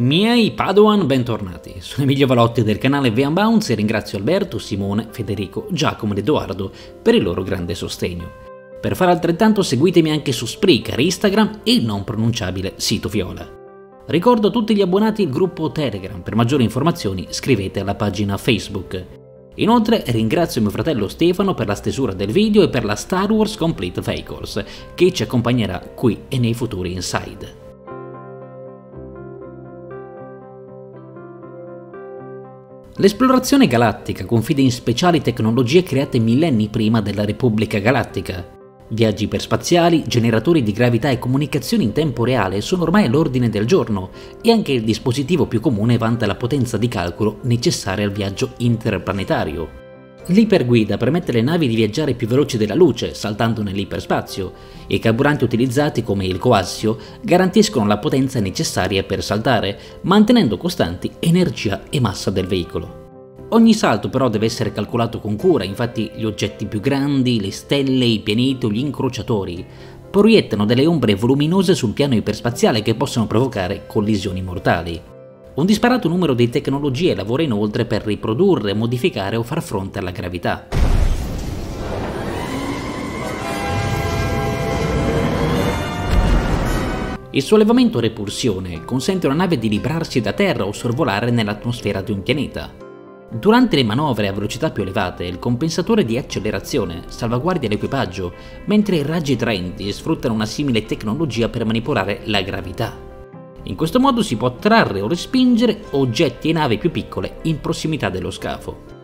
Miei Padoan, bentornati. Sono Emilio Valotti del canale Vean Bounce e ringrazio Alberto, Simone, Federico, Giacomo ed Edoardo per il loro grande sostegno. Per fare altrettanto seguitemi anche su Spreaker, Instagram e il non pronunciabile sito Viola. Ricordo a tutti gli abbonati il gruppo Telegram, per maggiori informazioni scrivete alla pagina Facebook. Inoltre ringrazio mio fratello Stefano per la stesura del video e per la Star Wars Complete Vehicles, che ci accompagnerà qui e nei futuri Inside. L'esplorazione galattica confida in speciali tecnologie create millenni prima della Repubblica Galattica. Viaggi iperspaziali, generatori di gravità e comunicazioni in tempo reale sono ormai all'ordine del giorno e anche il dispositivo più comune vanta la potenza di calcolo necessaria al viaggio interplanetario. L'iperguida permette alle navi di viaggiare più veloci della luce, saltando nell'iperspazio, i carburanti utilizzati come il coassio garantiscono la potenza necessaria per saltare, mantenendo costanti energia e massa del veicolo. Ogni salto però deve essere calcolato con cura, infatti gli oggetti più grandi, le stelle, i pianeti o gli incrociatori proiettano delle ombre voluminose sul piano iperspaziale che possono provocare collisioni mortali. Un disparato numero di tecnologie lavora inoltre per riprodurre, modificare o far fronte alla gravità. Il sollevamento repulsione consente a una nave di librarsi da terra o sorvolare nell'atmosfera di un pianeta. Durante le manovre a velocità più elevate, il compensatore di accelerazione salvaguardia l'equipaggio, mentre i raggi traenti sfruttano una simile tecnologia per manipolare la gravità. In questo modo si può trarre o respingere oggetti e navi più piccole in prossimità dello scafo.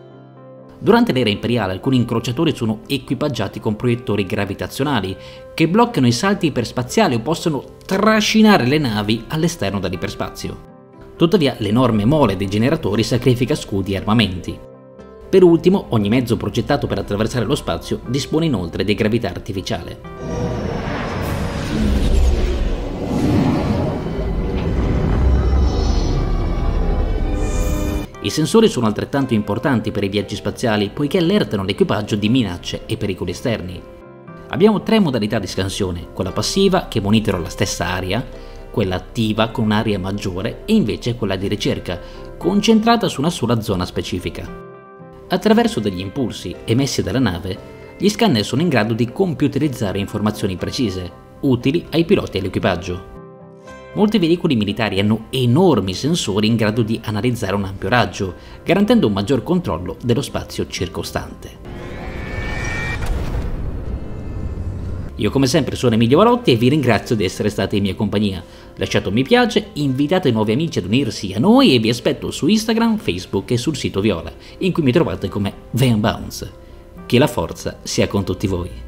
Durante l'era imperiale alcuni incrociatori sono equipaggiati con proiettori gravitazionali che bloccano i salti iperspaziali o possono trascinare le navi all'esterno dell'iperspazio. Tuttavia l'enorme mole dei generatori sacrifica scudi e armamenti. Per ultimo, ogni mezzo progettato per attraversare lo spazio dispone inoltre di gravità artificiale. I sensori sono altrettanto importanti per i viaggi spaziali poiché allertano l'equipaggio di minacce e pericoli esterni. Abbiamo tre modalità di scansione, quella passiva che monitora la stessa area, quella attiva con un'area maggiore e invece quella di ricerca, concentrata su una sola zona specifica. Attraverso degli impulsi emessi dalla nave, gli scanner sono in grado di computerizzare informazioni precise, utili ai piloti e all'equipaggio. Molti veicoli militari hanno enormi sensori in grado di analizzare un ampio raggio, garantendo un maggior controllo dello spazio circostante. Io come sempre sono Emilio Valotti e vi ringrazio di essere stati in mia compagnia. Lasciate un mi piace, invitate nuovi amici ad unirsi a noi e vi aspetto su Instagram, Facebook e sul sito Viola, in cui mi trovate come Van Bounce. Che la forza sia con tutti voi.